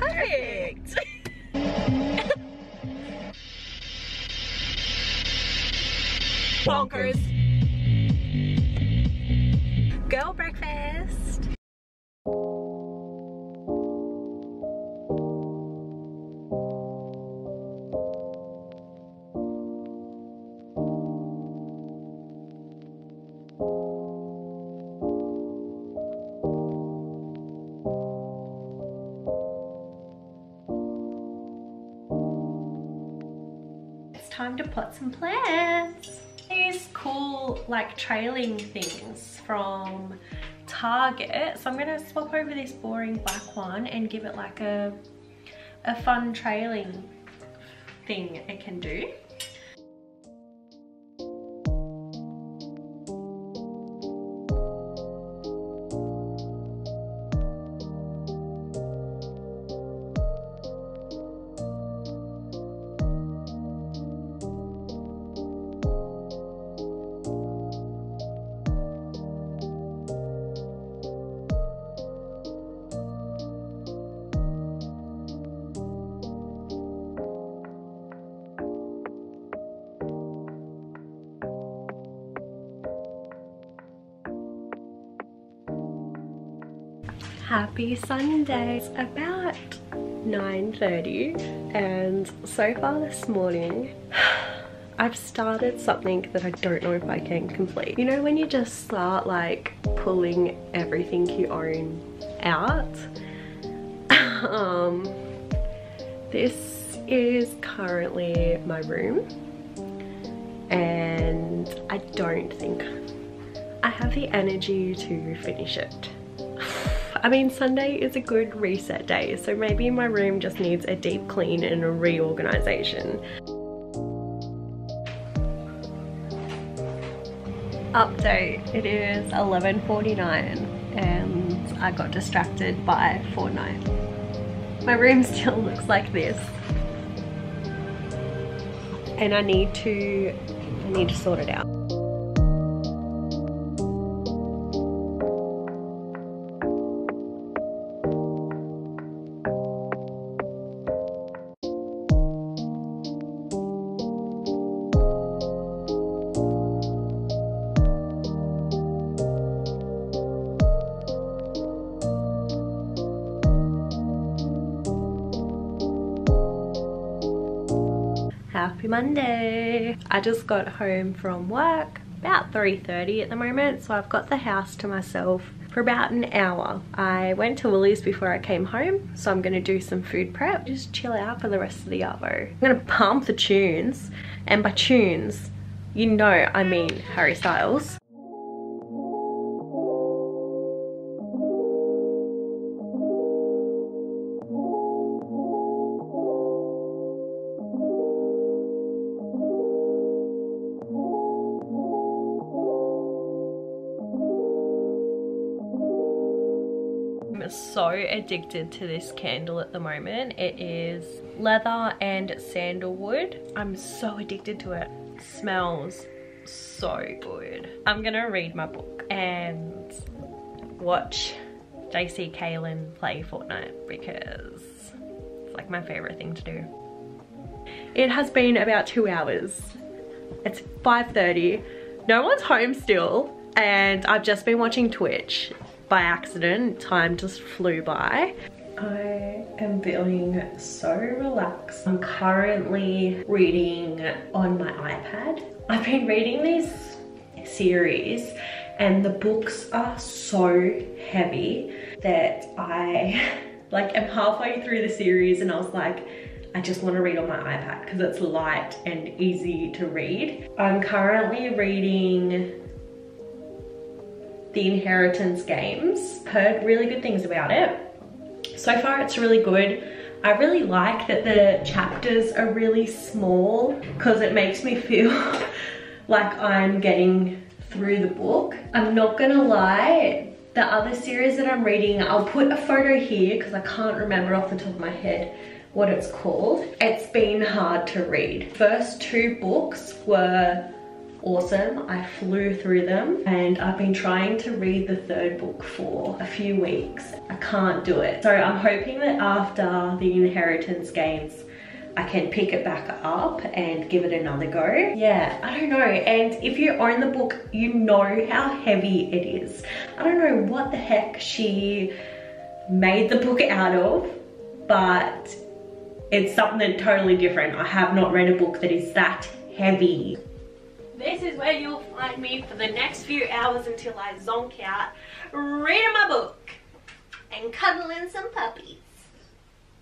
Perfect. Bonkers. Time to pot some plants. These cool like trailing things from Target. So I'm gonna swap over this boring black one and give it like a, a fun trailing thing it can do. Happy Sunday. It's about 9.30 and so far this morning I've started something that I don't know if I can complete. You know when you just start like pulling everything you own out? um, this is currently my room and I don't think I have the energy to finish it. I mean, Sunday is a good reset day, so maybe my room just needs a deep clean and a reorganization. Update, it is 11.49 and I got distracted by Fortnite. My room still looks like this. And I need to, I need to sort it out. Monday! I just got home from work about 3.30 at the moment so I've got the house to myself for about an hour. I went to Woolies before I came home so I'm going to do some food prep. Just chill out for the rest of the arvo. I'm to pump the tunes and by tunes you know I mean Harry Styles. So addicted to this candle at the moment. It is leather and sandalwood. I'm so addicted to it. it smells so good. I'm gonna read my book and watch JC Kaylin play Fortnite because it's like my favorite thing to do. It has been about two hours. It's 5.30. No one's home still and I've just been watching Twitch by accident. Time just flew by. I am feeling so relaxed. I'm currently reading on my iPad. I've been reading this series and the books are so heavy that I like am halfway through the series and I was like, I just want to read on my iPad because it's light and easy to read. I'm currently reading the Inheritance Games. Heard really good things about it. So far it's really good. I really like that the chapters are really small because it makes me feel like I'm getting through the book. I'm not gonna lie, the other series that I'm reading, I'll put a photo here because I can't remember off the top of my head what it's called. It's been hard to read. First two books were awesome. I flew through them and I've been trying to read the third book for a few weeks. I can't do it. So I'm hoping that after the inheritance games, I can pick it back up and give it another go. Yeah, I don't know. And if you own the book, you know how heavy it is. I don't know what the heck she made the book out of, but it's something totally different. I have not read a book that is that heavy. This is where you'll find me for the next few hours until I zonk out, reading my book and cuddling some puppies.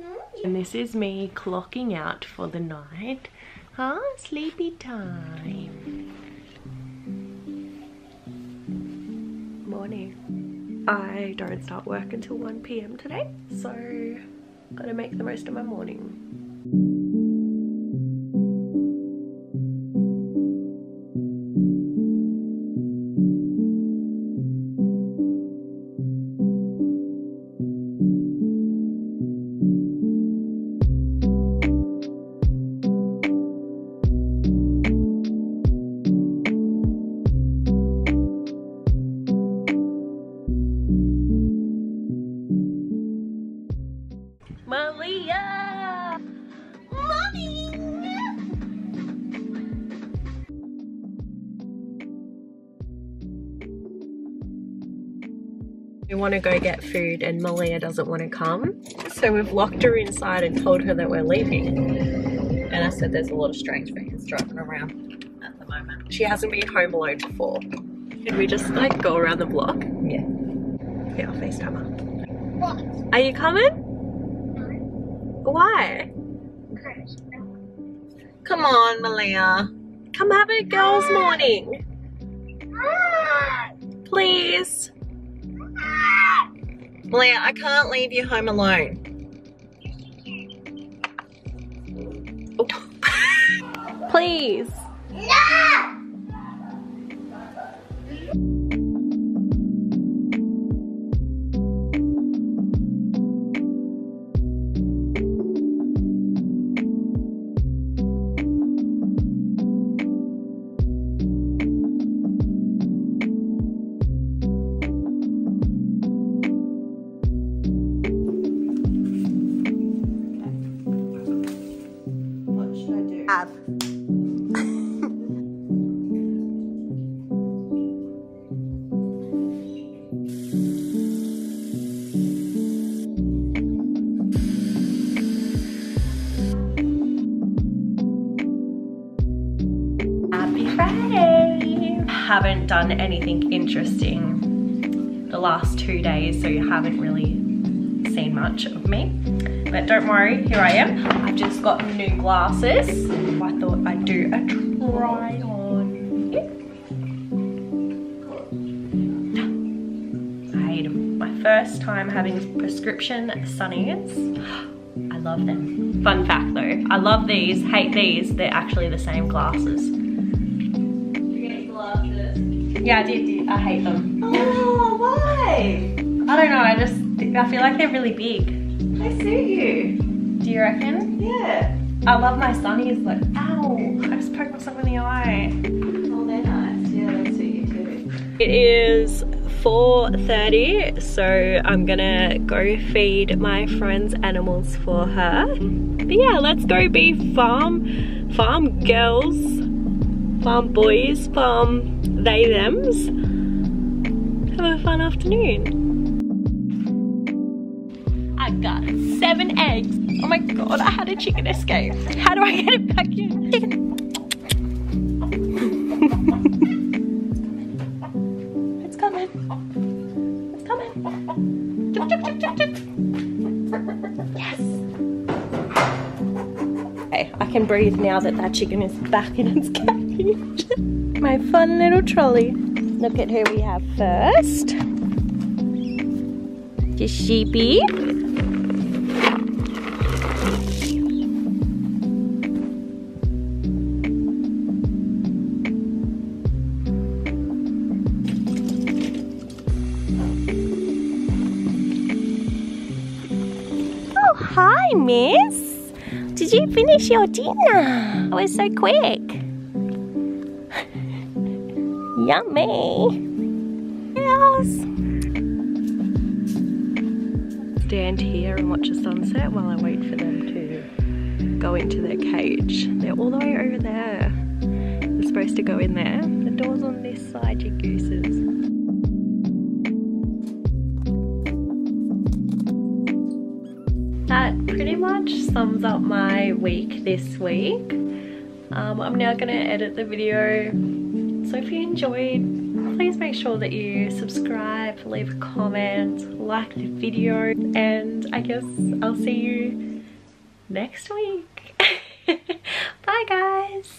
Hmm? And this is me clocking out for the night. Huh? Sleepy time. Morning. I don't start work until 1pm today, so gotta make the most of my morning. Mommy! We want to go get food and Malia doesn't want to come. So we've locked her inside and told her that we're leaving. And I said there's a lot of strange vehicles driving around at the moment. She hasn't been home alone before. Can we just like go around the block? Yeah. Yeah, I'll FaceTime her. What? Are you coming? Why? Come on, Malia. Come have a girls' ah! morning. Please. Malia, I can't leave you home alone. Please. No! Haven't done anything interesting the last two days, so you haven't really seen much of me. But don't worry, here I am. I've just got new glasses. I thought I'd do a try on. I hate them. My first time having prescription sunnies. I love them. Fun fact though, I love these, hate these. They're actually the same glasses. You get glasses? Yeah, I did, did. I hate them. Oh, why? I don't know, I just, I feel like they're really big. They suit you. Do you reckon? Yeah. I love my sunnies, Like, ow, I just poked myself in the eye. Oh, they're nice. Yeah, they suit you too. It is 4.30, so I'm gonna go feed my friend's animals for her. But yeah, let's go be farm, farm girls, farm boys, farm they thems. Have a fun afternoon. I got seven eggs. Oh my god, I had a chicken escape. How do I get it back in? It's coming. It's coming. Yes. I can breathe now that that chicken is back in its cage. My fun little trolley. Look at who we have first. Just sheepy. Oh, hi, miss. Finish your dinner? That was so quick. Yummy! Yes! Stand here and watch the sunset while I wait for them to go into their cage. They're all the way over there. They're supposed to go in there. The door's on this side, you gooses. That pretty much sums up my week this week. Um, I'm now going to edit the video. So if you enjoyed, please make sure that you subscribe, leave a comment, like the video, and I guess I'll see you next week. Bye guys!